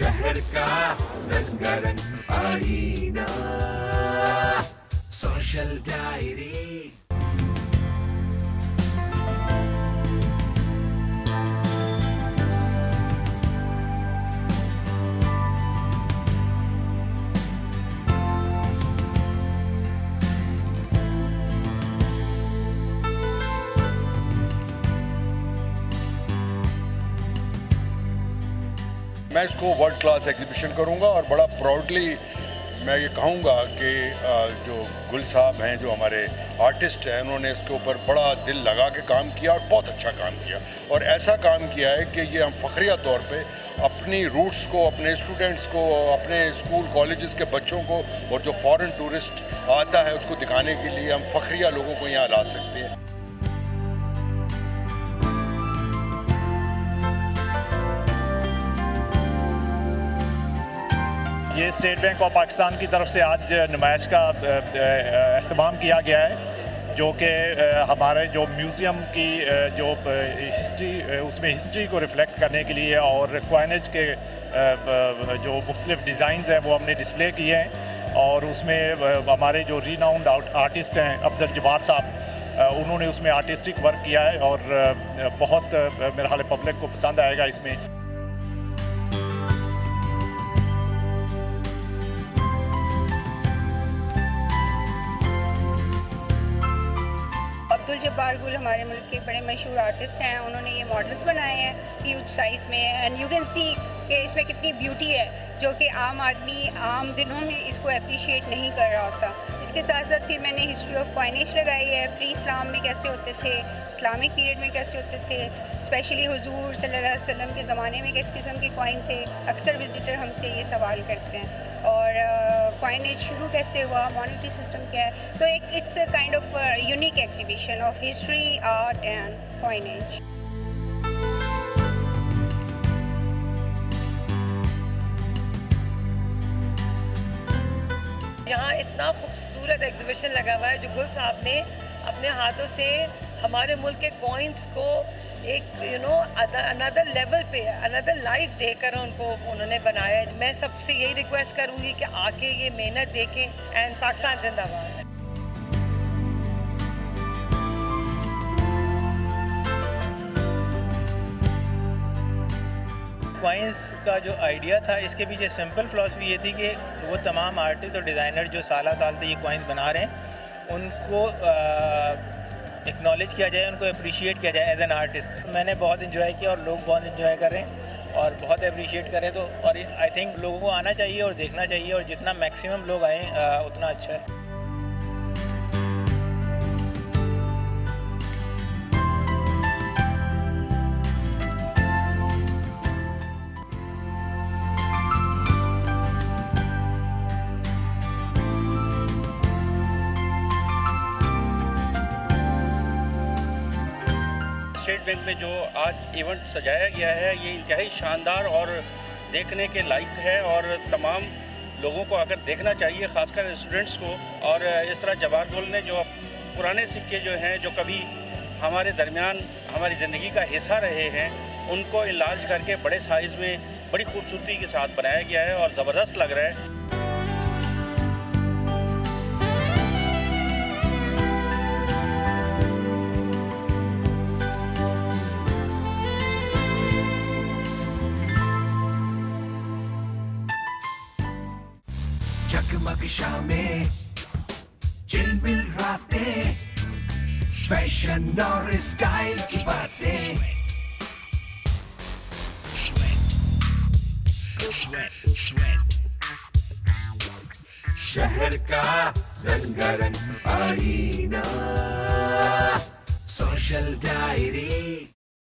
शहर का रंगारंग आईना। सोशल डायरी मैं इसको वर्ल्ड क्लास एग्जीबिशन करूँगा और बड़ा प्राउडली मैं ये कहूँगा कि जो गुल साहब हैं, जो हमारे आर्टिस्ट हैं, उन्होंने इसके ऊपर बड़ा दिल लगा के काम किया और बहुत अच्छा काम किया। और ऐसा काम किया है कि ये हम फखरिया तौर पे अपनी रूट्स को, अपने स्टूडेंट्स को, अपने स्कूल कॉलेजेस के बच्चों को और जो फॉरेन टूरिस्ट आता है उसको दिखाने के लिए हम फखरिया लोगों को यहाँ ला सकते हैं। ये स्टेट बैंक ऑफ़ पाकिस्तान की तरफ़ से आज नुमाइश का अहतमाम किया गया है, जो कि हमारे जो म्यूज़ियम की जो हिस्ट्री उसमें हिस्ट्री को रिफ्लेक्ट करने के लिए और क्वाइनेज के जो मुख्तलिफ़ डिज़ाइंस हैं, वो हमने डिस्प्ले किए हैं और उसमें हमारे जो रीनाउंड आर्टिस्ट हैं, अब्दुल जबार साहब उन्होंने उसमें आर्टिस्टिक वर्क किया है और बहुत मेरा हाल पब्लिक को पसंद आएगा इसमें। जब्बार गुल हमारे मुल्क के बड़े मशहूर आर्टिस्ट हैं। उन्होंने ये मॉडल्स बनाए हैं ह्यूज साइज़ में। एंड यू कैन सी कि इसमें कितनी ब्यूटी है, जो कि आम आदमी आम दिनों में इसको अप्रिशिएट नहीं कर रहा होता। इसके साथ साथ फिर मैंने हिस्ट्री ऑफ़ कॉइनेज लगाई है। प्री इस्लाम में कैसे होते थे इस्लामिक पीरियड में कैसे होते थे स्पेशली हुजूर सल्लल्लाहु अलैहि वसल्लम के ज़माने में किस किस्म के कॉइन थे, अक्सर विजिटर हमसे ये सवाल करते हैं। और कॉइनेज शुरू कैसे हुआ मॉनिटरी सिस्टम क्या है? तो एक it's a kind of unique exhibition of history art and coinage यहाँ इतना खूबसूरत एग्जीबिशन लगा हुआ है, जो गुल साहब ने अपने हाथों से हमारे मुल्क के कॉइन्स को एक यू नो अनदर लेवल पे अनदर लाइफ देकर उनको उन्होंने बनाया। है मैं सबसे यही रिक्वेस्ट करूँगी कि आके ये मेहनत देखें एंड पाकिस्तान जिंदाबाद। कॉइन्स का जो आइडिया था, इसके पीछे सिंपल फ़िलासफ़ी ये थी कि वो तमाम आर्टिस्ट और डिज़ाइनर जो साल साल से ये कॉइन्स बना रहे हैं, उनको एक्नॉलेज किया जाए, उनको अप्रिशिएट किया जाए एज एन आर्टिस्ट मैंने बहुत इन्जॉय किया और लोग बहुत इन्जॉय करें और बहुत अप्रिशिएट करें तो और आई थिंक लोगों को आना चाहिए और देखना चाहिए और जितना मैक्सिमम लोग आएँ उतना अच्छा है। स्टेट बैंक में जो आज इवेंट सजाया गया है, ये इंतहाई शानदार और देखने के लायक है और तमाम लोगों को आकर देखना चाहिए, खासकर स्टूडेंट्स को। और इस तरह जवाहर गोल ने जो पुराने सिक्के जो हैं, जो कभी हमारे दरमियान हमारी ज़िंदगी का हिस्सा रहे हैं, उनको इलाज करके बड़े साइज़ में, बड़ी खूबसूरती के साथ बनाया गया है और ज़बरदस्त लग रहा है। जगमग शामें चिलमिल रातें, फ़ैशन और स्टाइल की बातें। शहर का रंगारंग आईना सोशल डायरी